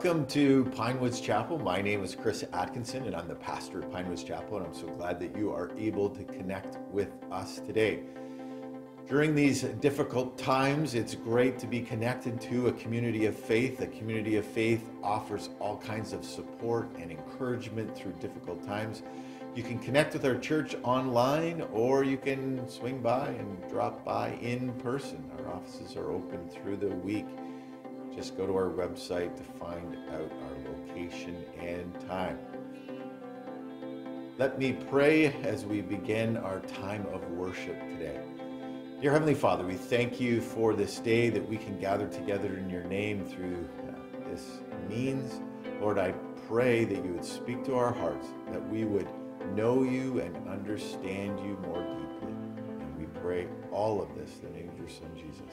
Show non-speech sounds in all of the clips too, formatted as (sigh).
Welcome to Pinewoods Chapel. My name is Chris Atkinson, and I'm the pastor of Pinewoods Chapel, and I'm so glad that you are able to connect with us today. During these difficult times, it's great to be connected to a community of faith. A community of faith offers all kinds of support and encouragement through difficult times. You can connect with our church online or you can swing by and drop by in person. Our offices are open through the week. Just go to our website to find out our location and time. Let me pray as we begin our time of worship today. Dear Heavenly Father, we thank you for this day that we can gather together in your name through uh, this means. Lord, I pray that you would speak to our hearts, that we would know you and understand you more deeply. And we pray all of this in the name of your Son, Jesus.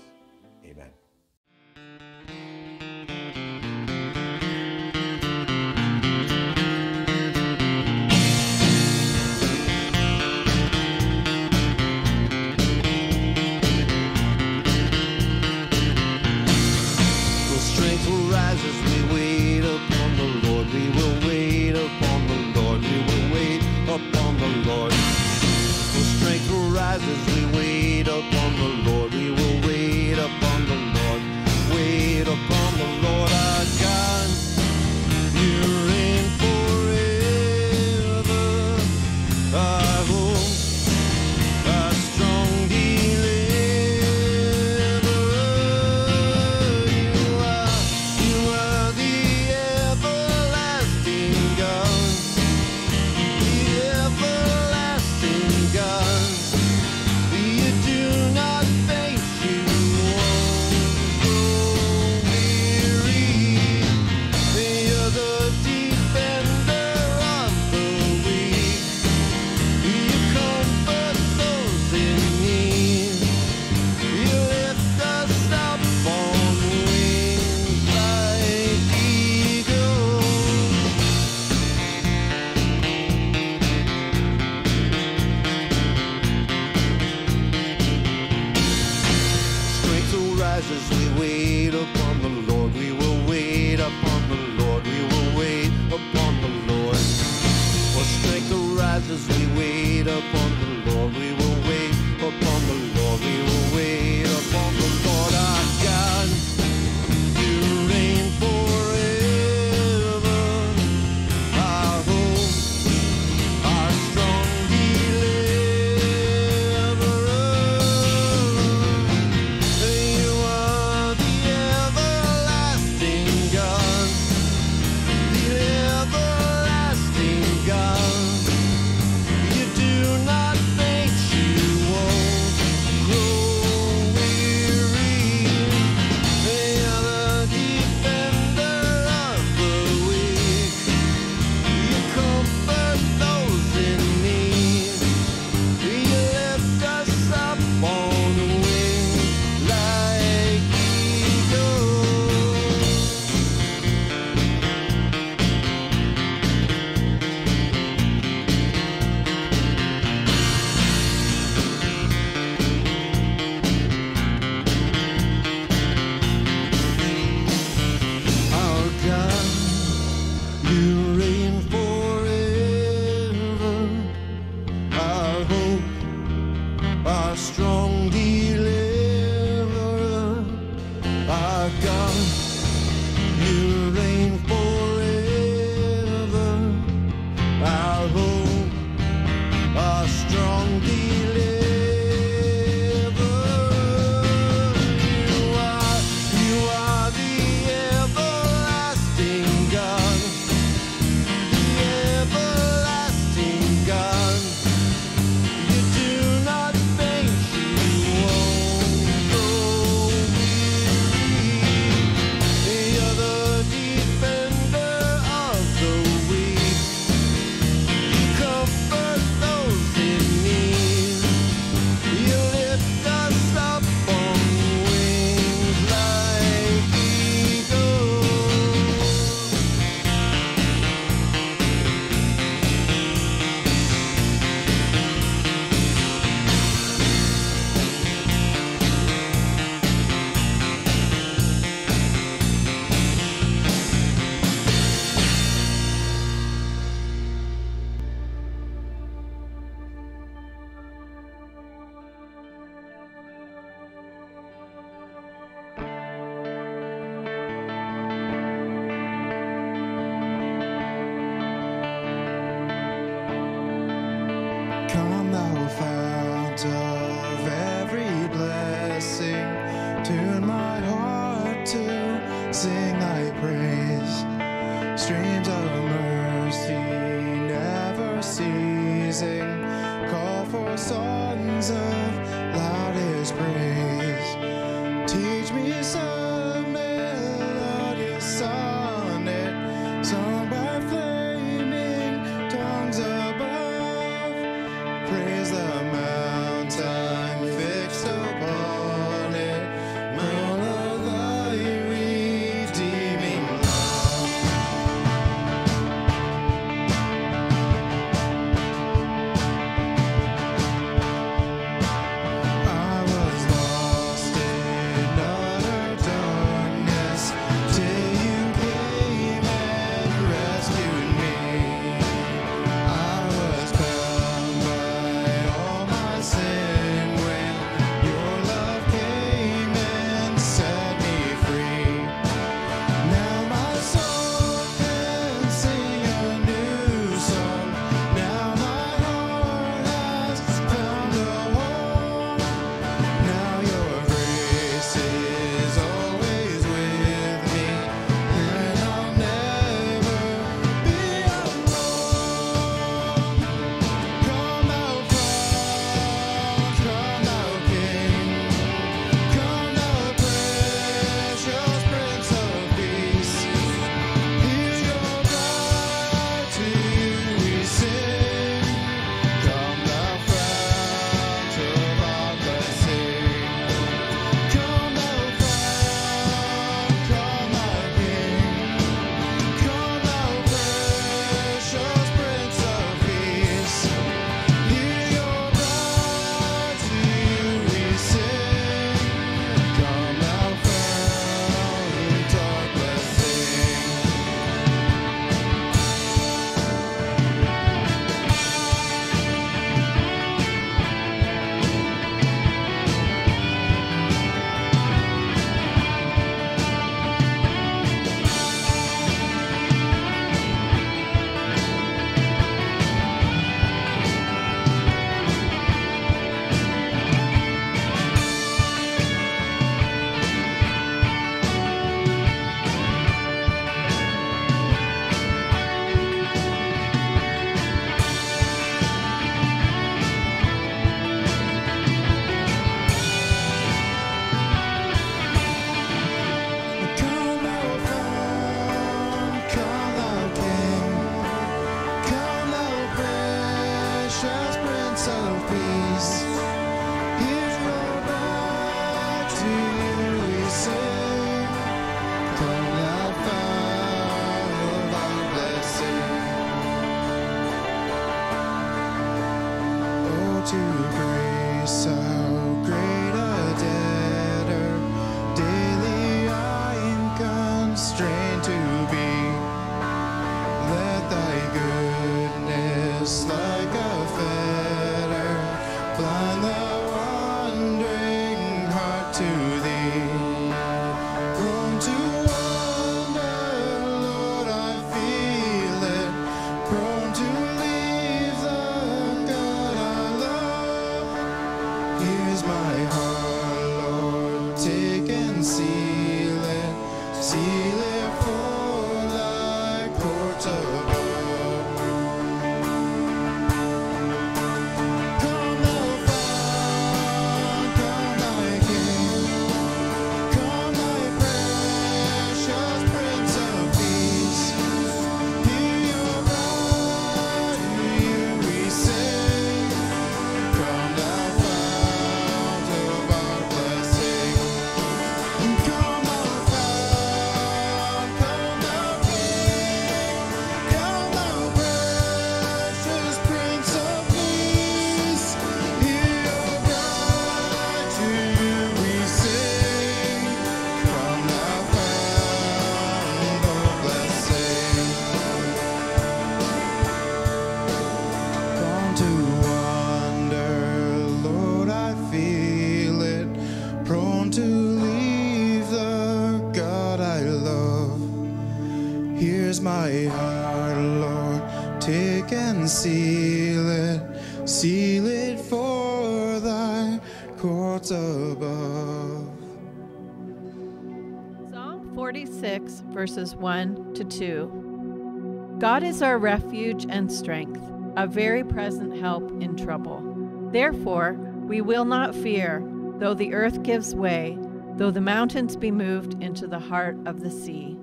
6, verses 1 to 2. God is our refuge and strength, a very present help in trouble. Therefore, we will not fear, though the earth gives way, though the mountains be moved into the heart of the sea.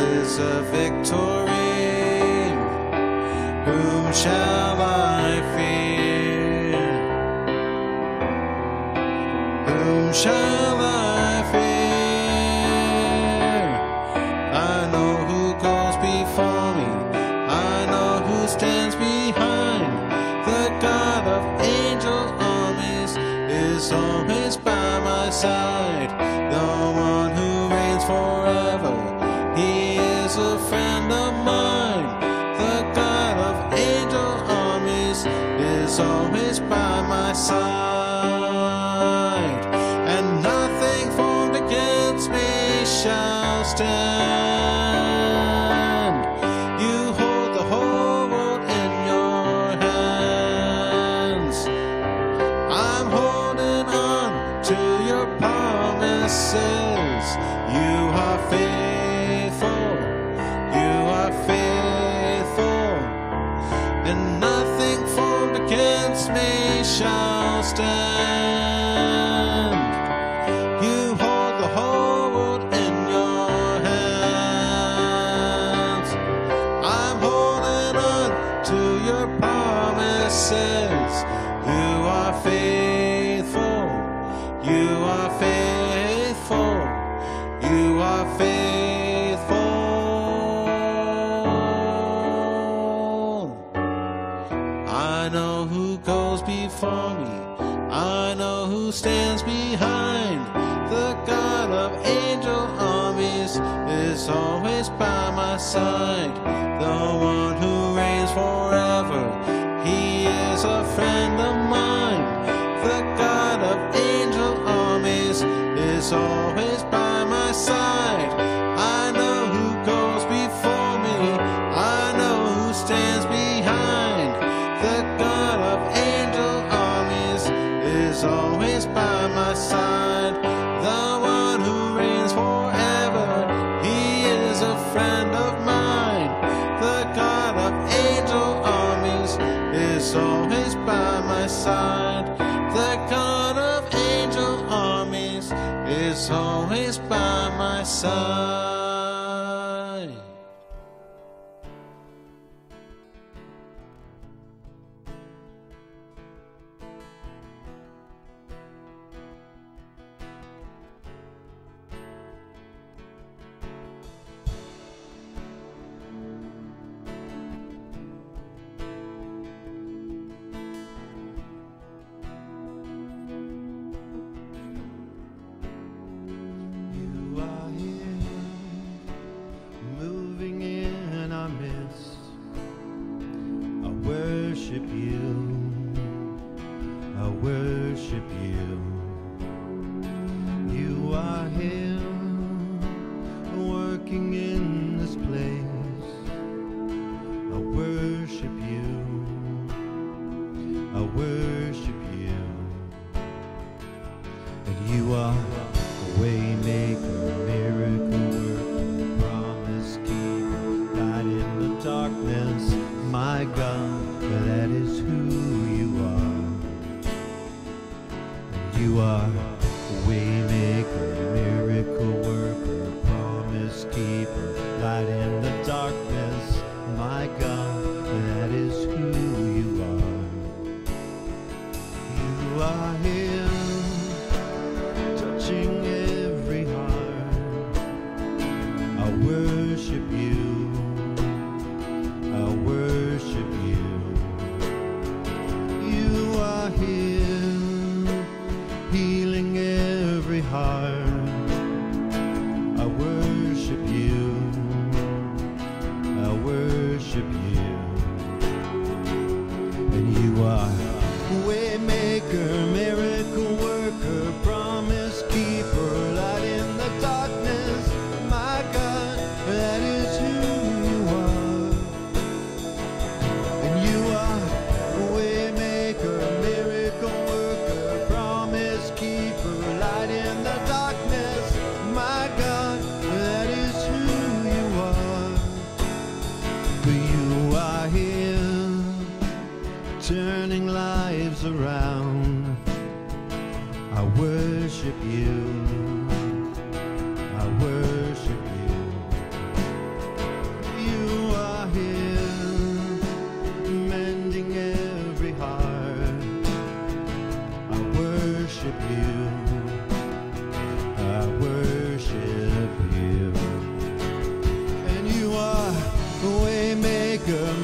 is a victory. Whom shall sun. faithful. I know who goes before me. I know who stands behind. The God of angel armies is always by my side. The one who reigns forever, he is a friend of mine. The God of angel armies is always sun. a word. good.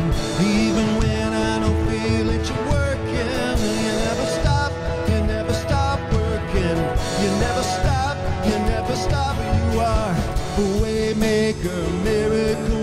way maker, miracle.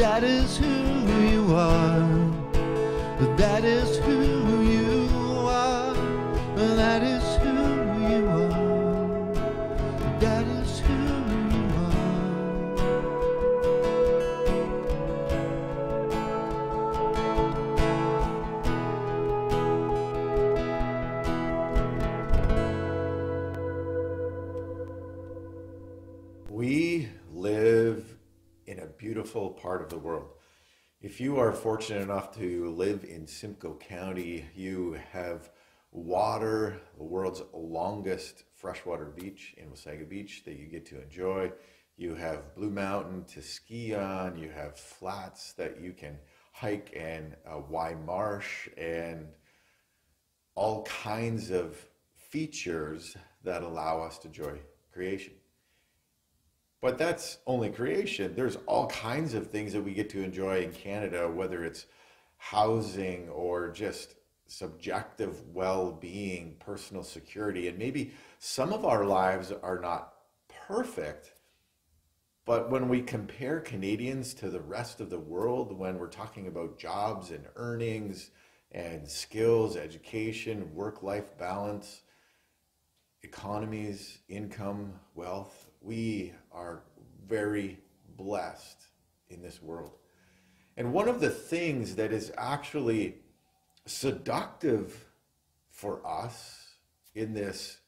That is who you are. If you are fortunate enough to live in Simcoe County, you have water, the world's longest freshwater beach in Wasaga Beach that you get to enjoy. You have Blue Mountain to ski on. You have flats that you can hike and uh, Wye Marsh and all kinds of features that allow us to enjoy creation. But that's only creation. There's all kinds of things that we get to enjoy in Canada, whether it's housing or just subjective well being, personal security. And maybe some of our lives are not perfect, But when we compare Canadians to the rest of the world, when we're talking about jobs and earnings and skills, education, work life balance, economies, income, wealth, we are very blessed in this world. And one of the things that is actually seductive for us in this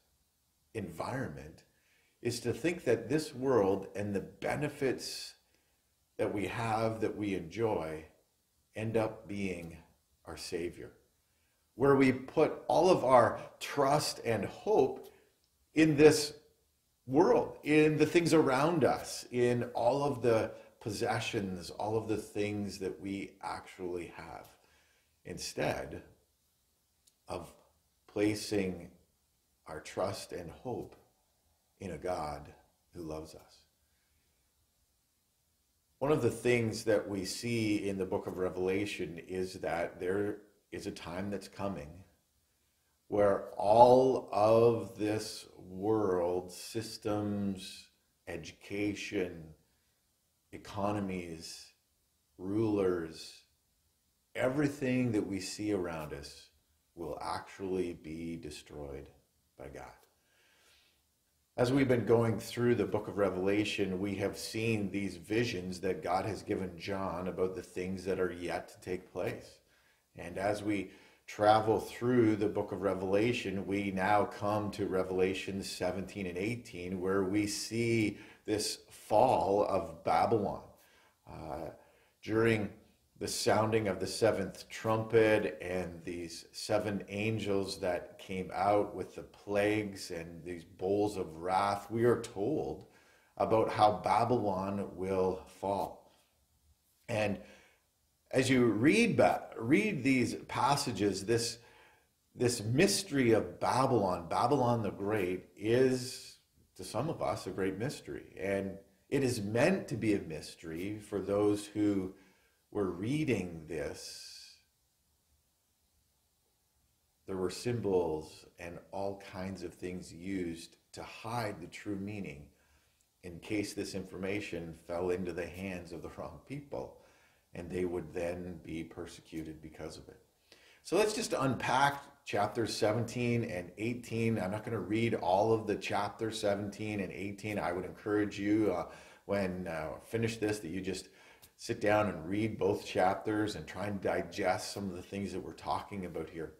environment is to think that this world and the benefits that we have, that we enjoy, end up being our Savior. Where we put all of our trust and hope in this world, in the things around us, in all of the possessions, all of the things that we actually have, instead of placing our trust and hope in a God who loves us. One of the things that we see in the book of Revelation is that there is a time that's coming where all of this world, systems, education, economies, rulers, everything that we see around us will actually be destroyed by God. As we've been going through the book of Revelation, we have seen these visions that God has given John about the things that are yet to take place. And as we travel through the book of Revelation, we now come to Revelation 17 and 18, where we see this fall of Babylon. Uh, during the sounding of the seventh trumpet and these seven angels that came out with the plagues and these bowls of wrath, we are told about how Babylon will fall. And as you read, read these passages, this, this mystery of Babylon, Babylon the Great, is to some of us a great mystery. And it is meant to be a mystery for those who were reading this, there were symbols and all kinds of things used to hide the true meaning in case this information fell into the hands of the wrong people and they would then be persecuted because of it. So let's just unpack chapters 17 and 18. I'm not going to read all of the chapter 17 and 18. I would encourage you uh, when uh, finish this that you just sit down and read both chapters and try and digest some of the things that we're talking about here.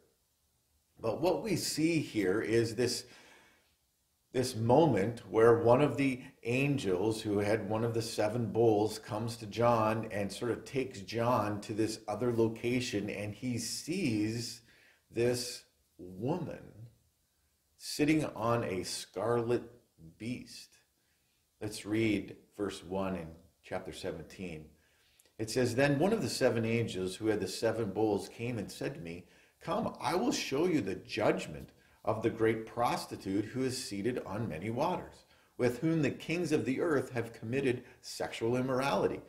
But what we see here is this, this moment where one of the angels who had one of the seven bowls comes to John and sort of takes John to this other location and he sees this woman sitting on a scarlet beast. Let's read verse 1 in chapter 17. It says, Then one of the seven angels who had the seven bowls came and said to me, Come, I will show you the judgment of the great prostitute who is seated on many waters, with whom the kings of the earth have committed sexual immorality,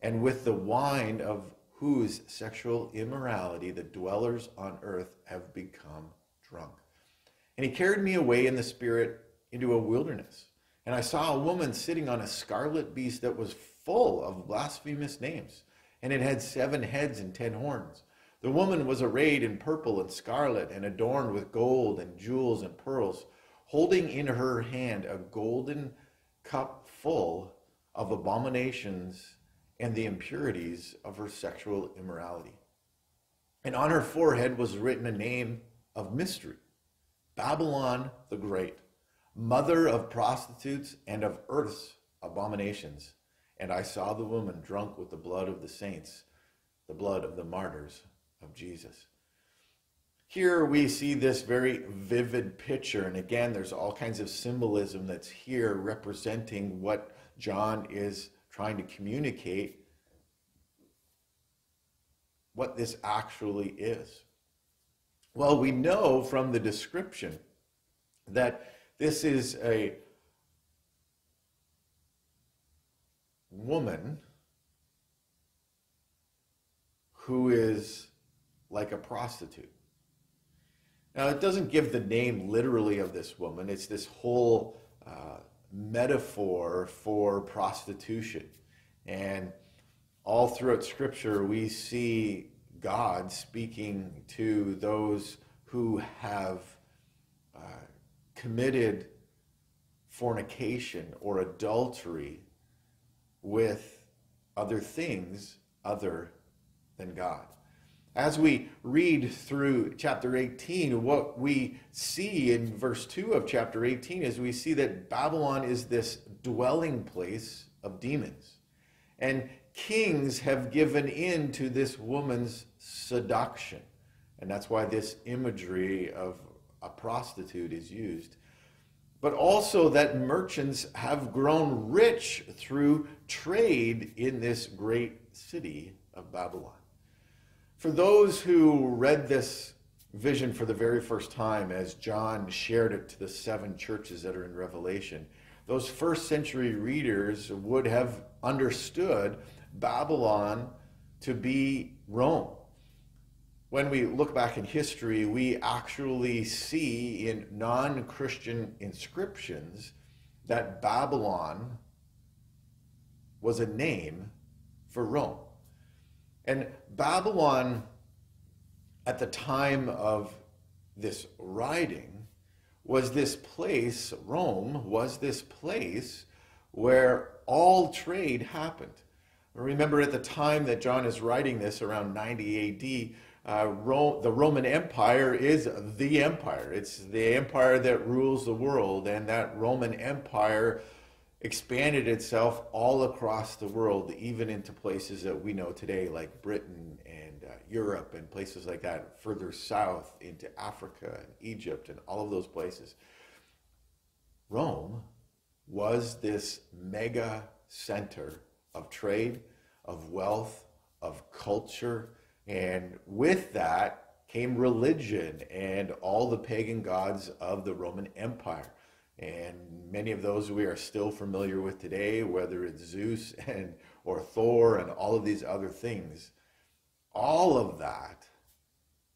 and with the wine of whose sexual immorality the dwellers on earth have become drunk. And he carried me away in the spirit into a wilderness. And I saw a woman sitting on a scarlet beast that was full of blasphemous names, and it had seven heads and ten horns. The woman was arrayed in purple and scarlet and adorned with gold and jewels and pearls, holding in her hand a golden cup full of abominations and the impurities of her sexual immorality. And on her forehead was written a name of mystery Babylon the Great, mother of prostitutes and of earth's abominations. And I saw the woman drunk with the blood of the saints, the blood of the martyrs of Jesus. Here we see this very vivid picture. And again, there's all kinds of symbolism that's here representing what John is trying to communicate, what this actually is. Well, we know from the description that this is a woman who is like a prostitute. Now, it doesn't give the name literally of this woman, it's this whole uh, metaphor for prostitution. And all throughout Scripture, we see God speaking to those who have uh, committed fornication or adultery with other things other than God. As we read through chapter 18, what we see in verse 2 of chapter 18 is we see that Babylon is this dwelling place of demons. And kings have given in to this woman's seduction. And that's why this imagery of a prostitute is used. But also that merchants have grown rich through trade in this great city of Babylon. For those who read this vision for the very first time as John shared it to the seven churches that are in Revelation, those first century readers would have understood Babylon to be Rome. When we look back in history, we actually see in non Christian inscriptions that Babylon was a name for Rome. And Babylon, at the time of this writing, was this place, Rome was this place where all trade happened. Remember at the time that John is writing this, around 90 AD, uh, the Roman Empire is the empire. It's the empire that rules the world, and that Roman Empire expanded itself all across the world, even into places that we know today, like Britain and uh, Europe and places like that, further south into Africa and Egypt and all of those places. Rome was this mega center of trade, of wealth, of culture, and with that came religion and all the pagan gods of the Roman Empire. And many of those we are still familiar with today, whether it's Zeus (laughs) and or Thor and all of these other things. All of that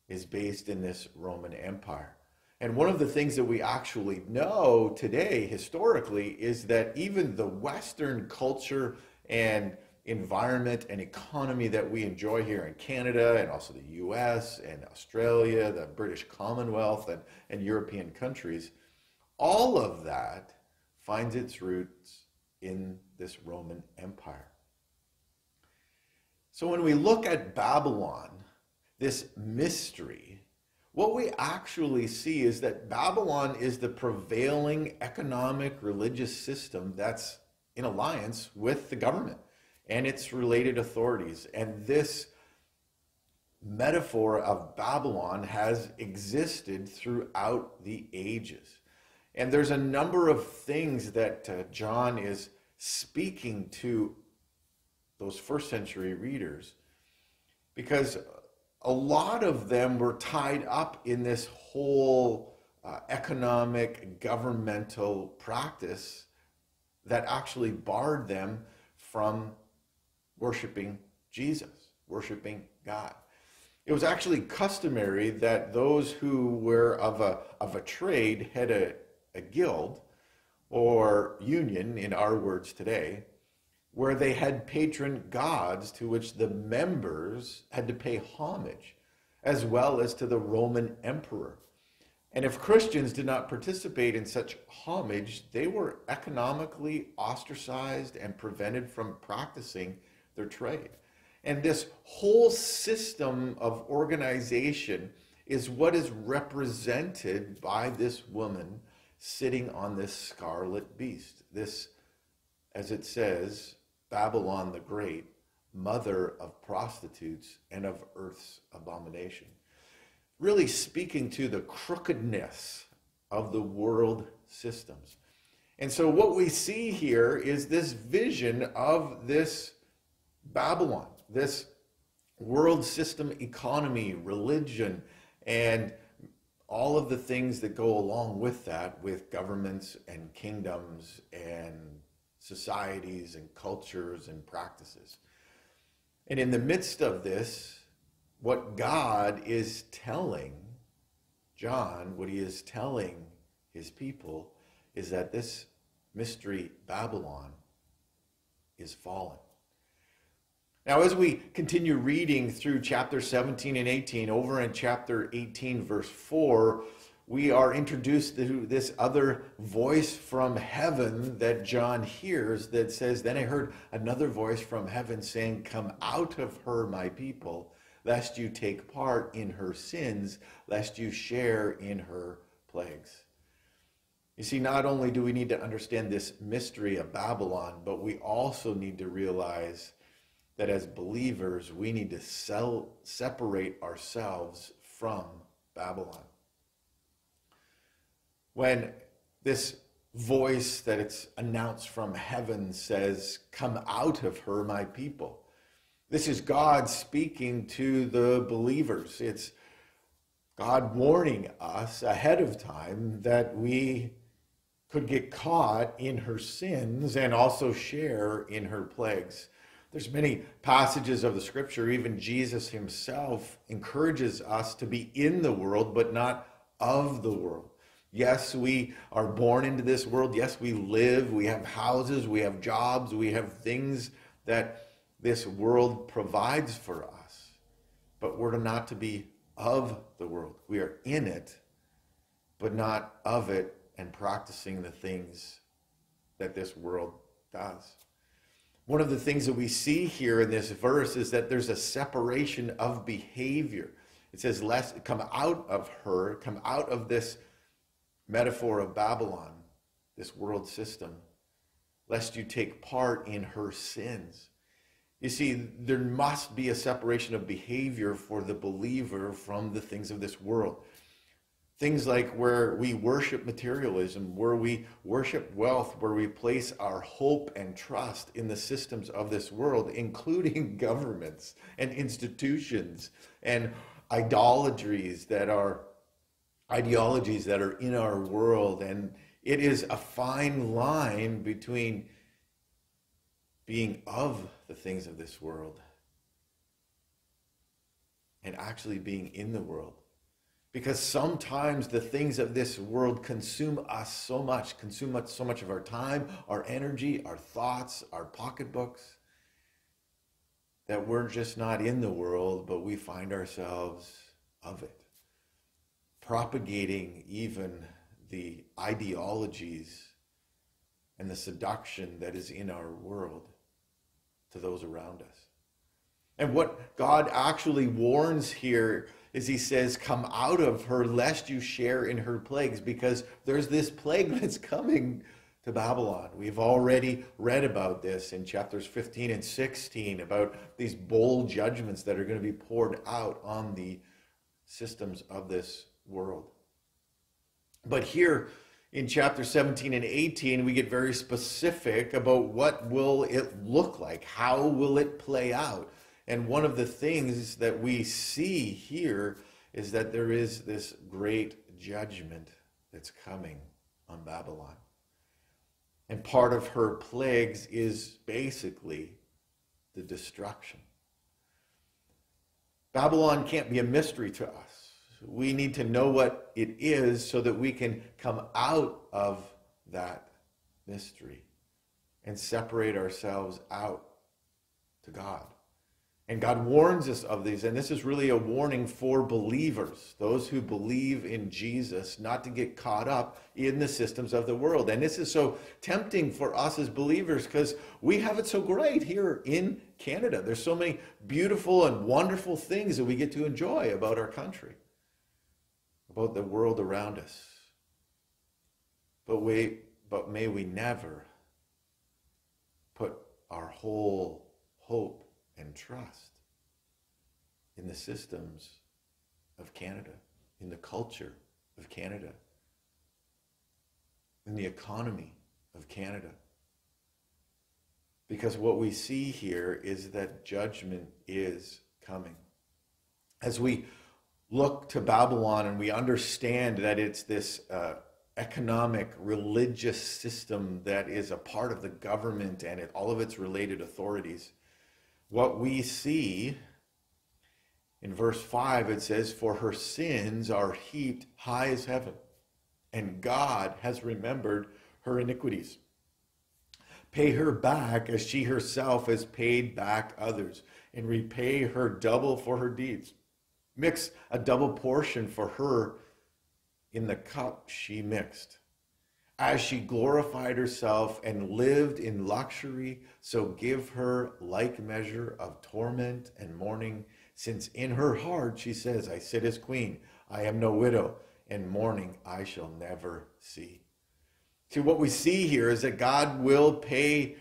is based in this Roman Empire. And one of the things that we actually know today, historically, is that even the Western culture and environment and economy that we enjoy here in Canada and also the US and Australia, the British Commonwealth, and, and European countries, all of that finds its roots in this Roman Empire. So when we look at Babylon, this mystery, what we actually see is that Babylon is the prevailing economic religious system that's in alliance with the government and its related authorities. And this metaphor of Babylon has existed throughout the ages. And there's a number of things that uh, John is speaking to those first century readers because a lot of them were tied up in this whole uh, economic governmental practice that actually barred them from worshiping Jesus, worshiping God. It was actually customary that those who were of a, of a trade had a, a guild or union, in our words today, where they had patron gods to which the members had to pay homage, as well as to the Roman emperor. And if Christians did not participate in such homage, they were economically ostracized and prevented from practicing their trade. And this whole system of organization is what is represented by this woman sitting on this scarlet beast. This, as it says, Babylon the Great, mother of prostitutes and of earth's abomination really speaking to the crookedness of the world systems. And so, what we see here is this vision of this Babylon, this world system economy, religion, and all of the things that go along with that, with governments and kingdoms and societies and cultures and practices. And in the midst of this, what God is telling John, what he is telling his people, is that this mystery Babylon is fallen. Now, as we continue reading through chapter 17 and 18, over in chapter 18, verse 4, we are introduced to this other voice from heaven that John hears that says, Then I heard another voice from heaven saying, Come out of her, my people, lest you take part in her sins, lest you share in her plagues. You see, not only do we need to understand this mystery of Babylon, but we also need to realize that as believers, we need to sell, separate ourselves from Babylon. When this voice that it's announced from heaven says, Come out of her, my people. This is God speaking to the believers. It's God warning us ahead of time that we could get caught in her sins and also share in her plagues. There's many passages of the scripture, even Jesus himself encourages us to be in the world, but not of the world. Yes, we are born into this world. Yes, we live. We have houses. We have jobs. We have things that this world provides for us. But we're not to be of the world. We are in it, but not of it and practicing the things that this world does. One of the things that we see here in this verse is that there's a separation of behavior. It says, "Lest come out of her, come out of this metaphor of Babylon, this world system, lest you take part in her sins. You see, there must be a separation of behavior for the believer from the things of this world. Things like where we worship materialism, where we worship wealth, where we place our hope and trust in the systems of this world, (laughs) including governments and institutions and idolatries that are ideologies that are in our world. And it is a fine line between being of the things of this world and actually being in the world because sometimes the things of this world consume us so much, consume so much of our time, our energy, our thoughts, our pocketbooks, that we're just not in the world, but we find ourselves of it, propagating even the ideologies and the seduction that is in our world to those around us. And what God actually warns here is he says, Come out of her, lest you share in her plagues, because there's this plague (laughs) that's coming to Babylon. We've already read about this in chapters 15 and 16 about these bowl judgments that are going to be poured out on the systems of this world. But here in chapter 17 and 18 we get very specific about what will it look like? How will it play out? And one of the things that we see here is that there is this great judgment that's coming on Babylon. And part of her plagues is basically the destruction. Babylon can't be a mystery to us. We need to know what it is so that we can come out of that mystery and separate ourselves out to God. And God warns us of these. And this is really a warning for believers, those who believe in Jesus, not to get caught up in the systems of the world. And this is so tempting for us as believers because we have it so great here in Canada. There's so many beautiful and wonderful things that we get to enjoy about our country, about the world around us. But we but may we never put our whole hope and trust in the systems of Canada, in the culture of Canada, in the economy of Canada. Because what we see here is that judgment is coming. As we look to Babylon and we understand that it's this uh, economic, religious system that is a part of the government and it, all of its related authorities, what we see in verse 5, it says, For her sins are heaped high as heaven, and God has remembered her iniquities. Pay her back as she herself has paid back others, and repay her double for her deeds. Mix a double portion for her in the cup she mixed. As she glorified herself and lived in luxury, so give her like measure of torment and mourning, since in her heart she says, I sit as queen, I am no widow, and mourning I shall never see. See, what we see here is that God will pay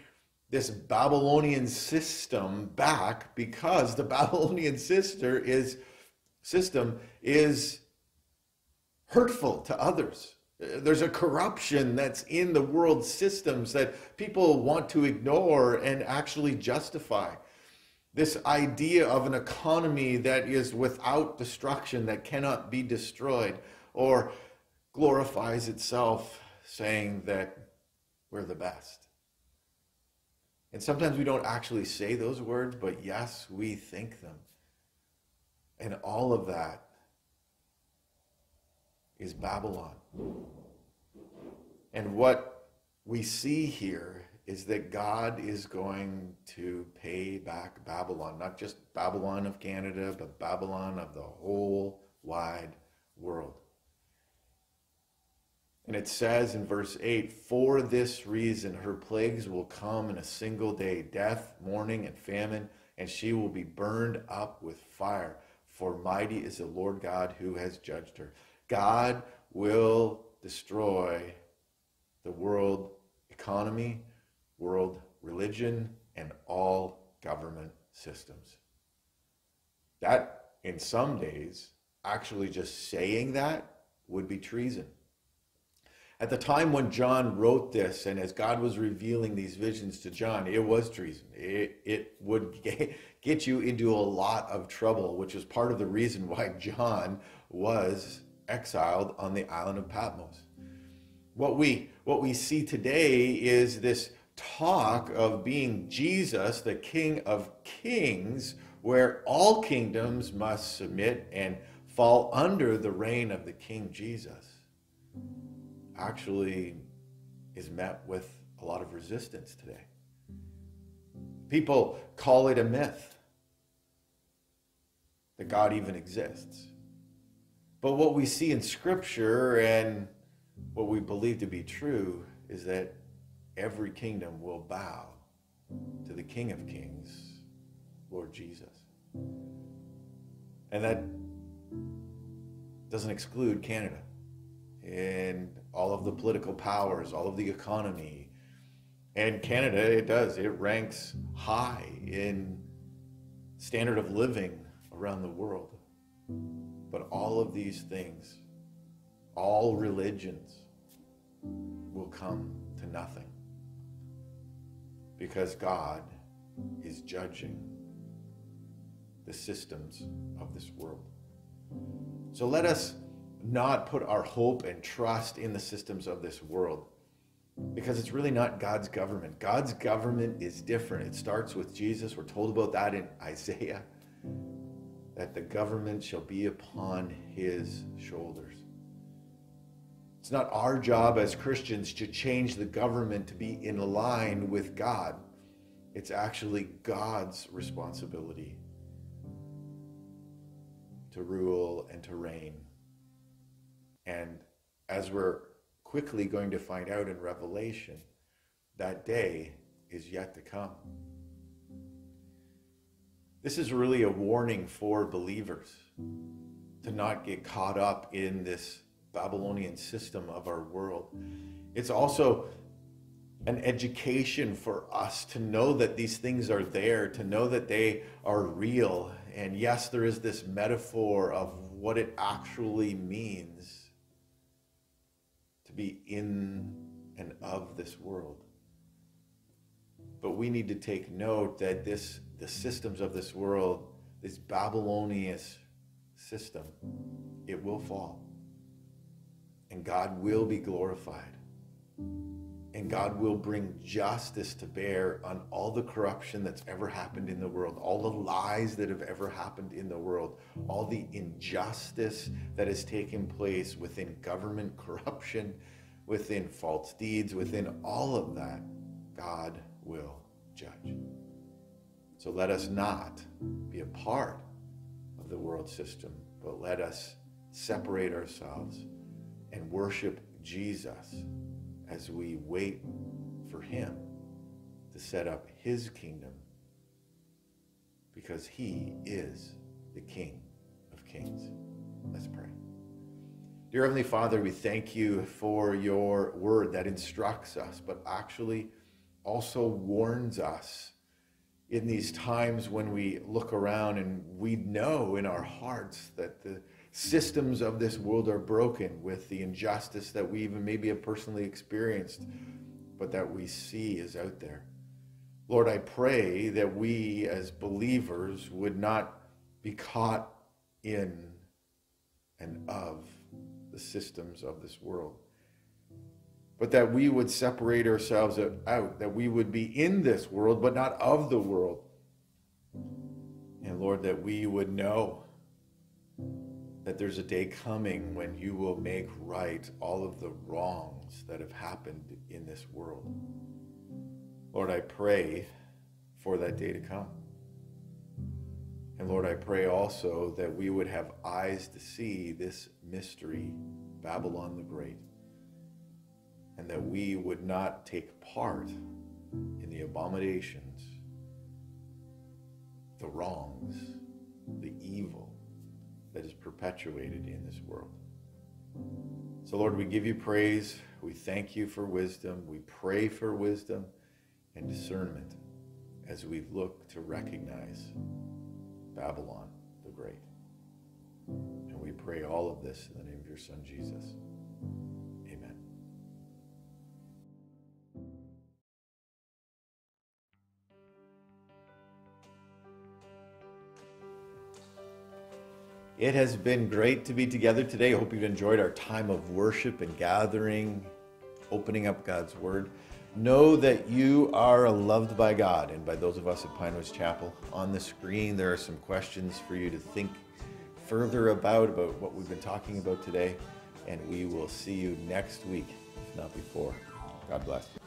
this Babylonian system back because the (laughs) Babylonian sister is system is hurtful to others. There's a corruption that's in the world systems that people want to ignore and actually justify. This idea of an economy that is without destruction, that cannot be destroyed, or glorifies itself, saying that we're the best. And sometimes we don't actually say those words, but yes, we think them. And all of that is Babylon. And what we see here is that God is going to pay back Babylon, not just Babylon of Canada, but Babylon of the whole wide world. And it says in verse 8, For this reason her plagues will come in a single day death, mourning, and famine, and she will be burned up with fire. For mighty is the Lord God who has judged her. God will destroy the world economy, world religion, and all government systems. That, in some days, actually just saying that would be treason. At the time when John wrote this, and as God was revealing these visions to John, it was treason. It, it would (laughs) get you into a lot of trouble, which is part of the reason why John was exiled on the island of Patmos. What we, what we see today is this talk of being Jesus, the King of Kings, where all kingdoms must submit and fall under the reign of the King Jesus, actually is met with a lot of resistance today. People call it a myth that God even exists. But what we see in Scripture and what we believe to be true is that every kingdom will bow to the King of Kings, Lord Jesus. And that doesn't exclude Canada and all of the political powers, all of the economy. And Canada, it does, it ranks high in standard of living around the world. But all of these things, all religions, will come to nothing because God is judging the systems of this world. So let us not put our hope and trust in the systems of this world because it's really not God's government. God's government is different. It starts with Jesus. We're told about that in Isaiah that the government shall be upon his shoulders. It's not our job as Christians to change the government to be in line with God. It's actually God's responsibility to rule and to reign. And as we're quickly going to find out in Revelation, that day is yet to come. This is really a warning for believers to not get caught up in this Babylonian system of our world. It's also an education for us to know that these things are there, to know that they are real. And yes, there is this metaphor of what it actually means to be in and of this world. But we need to take note that this the systems of this world, this Babylonian system, it will fall. And God will be glorified. And God will bring justice to bear on all the corruption that's ever happened in the world, all the lies that have ever happened in the world, all the injustice that has taken place within government corruption, within false deeds, within all of that. God will judge. So let us not be a part of the world system, but let us separate ourselves and worship Jesus as we wait for Him to set up His kingdom because He is the King of Kings. Let's pray. Dear Heavenly Father, we thank you for your word that instructs us, but actually also warns us in these times when we look around and we know in our hearts that the systems of this world are broken with the injustice that we even maybe have personally experienced, but that we see is out there. Lord, I pray that we as believers would not be caught in and of the systems of this world but that we would separate ourselves out, that we would be in this world, but not of the world. And Lord, that we would know that there's a day coming when you will make right all of the wrongs that have happened in this world. Lord, I pray for that day to come. And Lord, I pray also that we would have eyes to see this mystery, Babylon the Great and that we would not take part in the abominations, the wrongs, the evil that is perpetuated in this world. So, Lord, we give you praise. We thank you for wisdom. We pray for wisdom and discernment as we look to recognize Babylon the Great. And we pray all of this in the name of your Son, Jesus. It has been great to be together today. I hope you've enjoyed our time of worship and gathering, opening up God's Word. Know that you are loved by God and by those of us at Pinewoods Chapel. On the screen, there are some questions for you to think further about, about what we've been talking about today. And we will see you next week, if not before. God bless.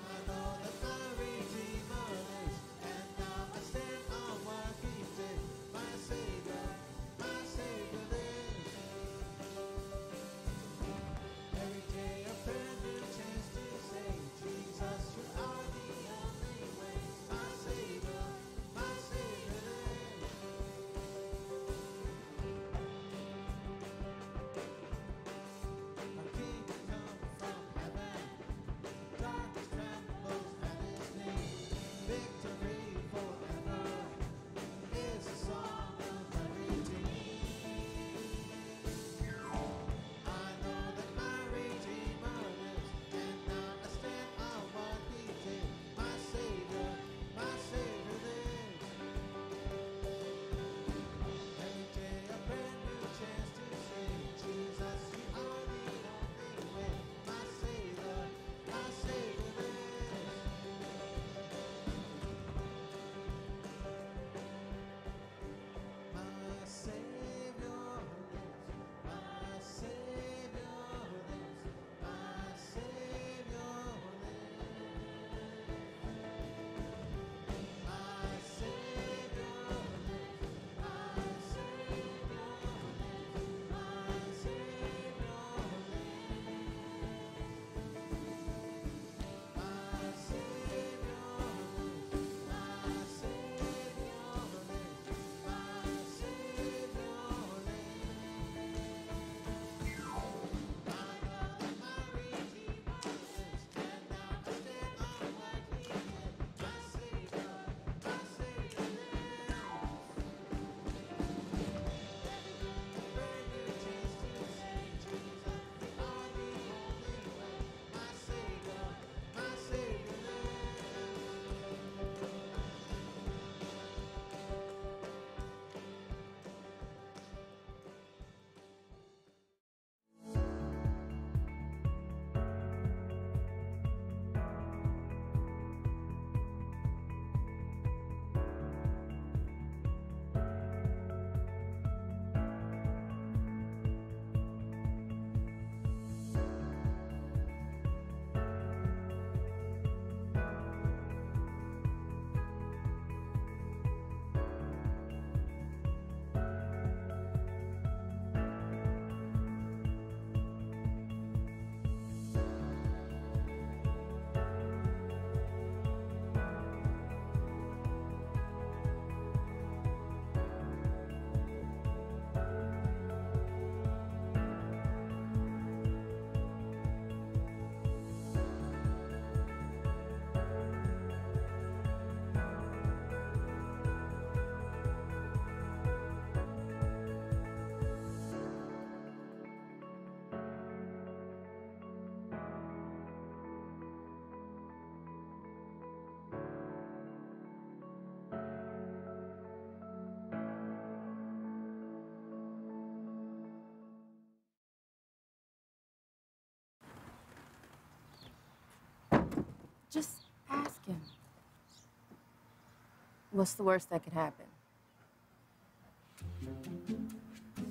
What's the worst that could happen?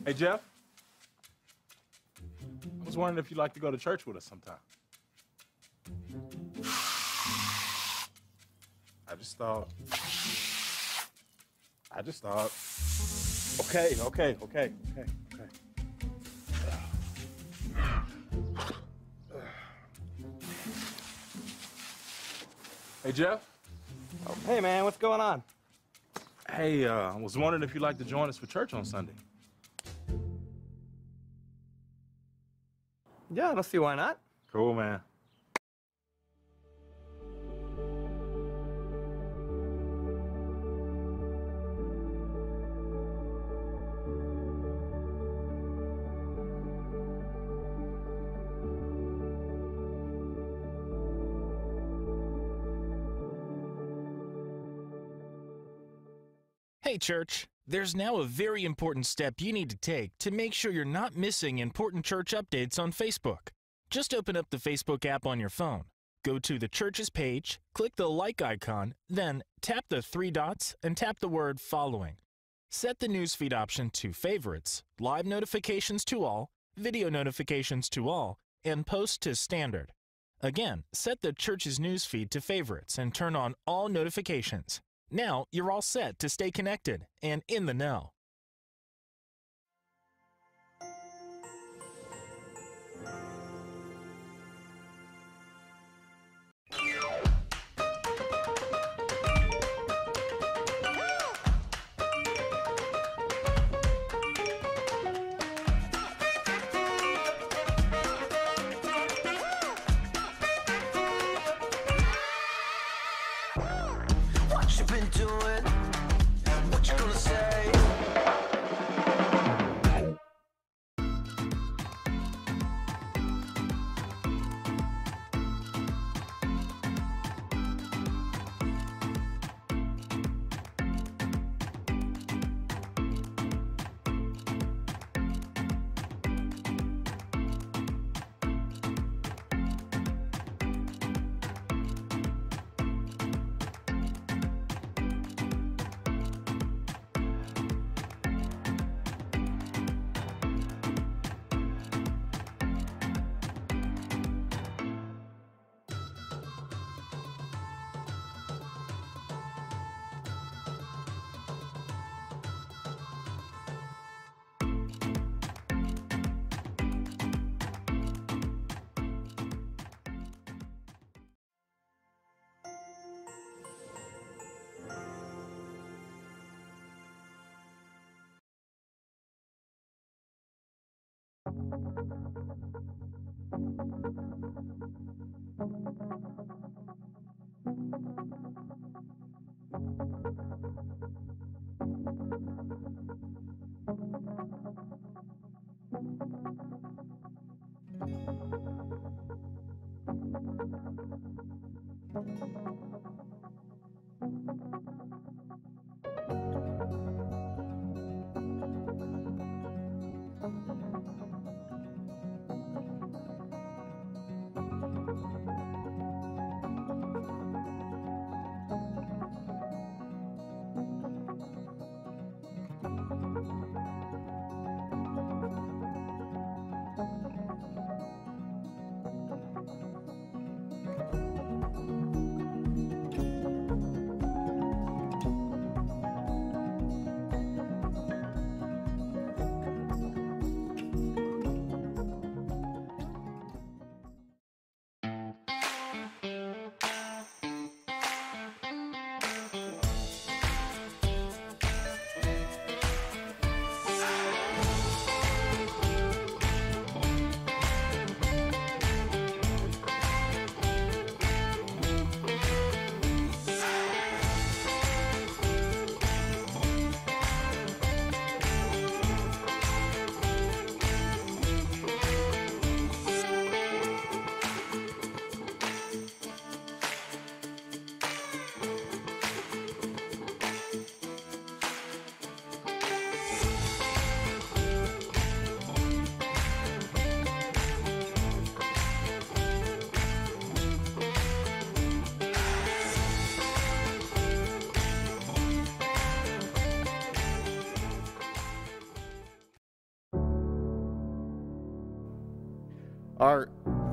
Hey, Jeff. I was wondering if you'd like to go to church with us sometime. I just thought. I just thought. Okay, okay, okay, okay, okay. Hey, Jeff. Oh, hey, man, what's going on? Hey, uh, I was wondering if you'd like to join us for church on Sunday. Yeah, I don't see why not. Cool, man. Church. There's now a very important step you need to take to make sure you're not missing important church updates on Facebook. Just open up the Facebook app on your phone. Go to the church's page, click the like icon, then tap the three dots and tap the word following. Set the newsfeed option to favorites, live notifications to all, video notifications to all, and post to standard. Again, set the church's newsfeed to favorites and turn on all notifications. Now you're all set to stay connected and in the know.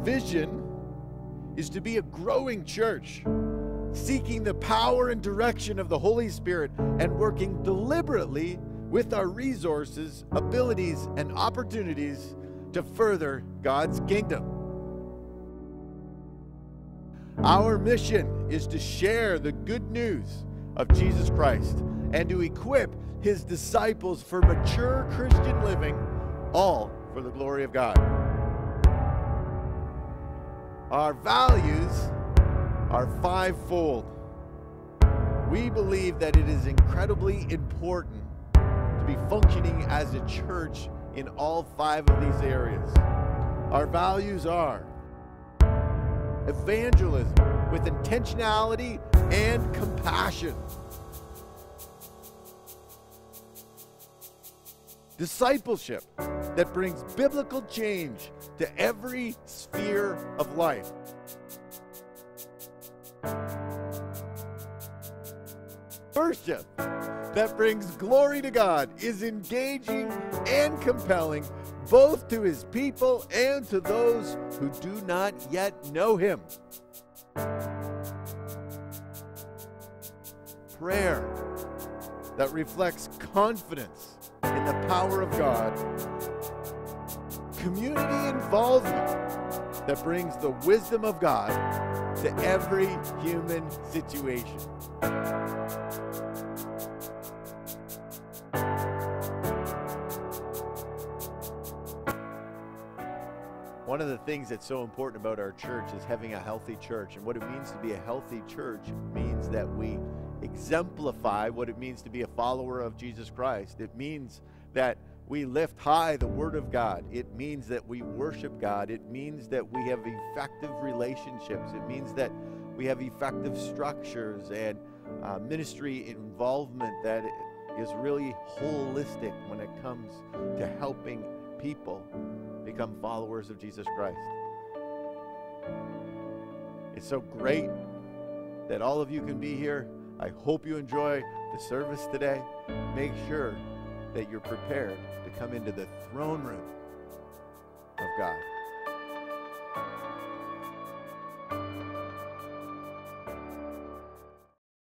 Vision is to be a growing church, seeking the power and direction of the Holy Spirit and working deliberately with our resources, abilities, and opportunities to further God's kingdom. Our mission is to share the good news of Jesus Christ and to equip his disciples for mature Christian living, all for the glory of God. Our values are fivefold. We believe that it is incredibly important to be functioning as a church in all five of these areas. Our values are evangelism with intentionality and compassion, discipleship that brings biblical change to every sphere of life. Worship that brings glory to God is engaging and compelling both to his people and to those who do not yet know him. Prayer that reflects confidence in the power of God. Community involvement that brings the wisdom of God to every human situation. One of the things that's so important about our church is having a healthy church. And what it means to be a healthy church means that we exemplify what it means to be a follower of Jesus Christ. It means that we lift high the Word of God. It means that we worship God. It means that we have effective relationships. It means that we have effective structures and uh, ministry involvement that is really holistic when it comes to helping people become followers of Jesus Christ. It's so great that all of you can be here. I hope you enjoy the service today. Make sure that you're prepared to come into the throne room of God.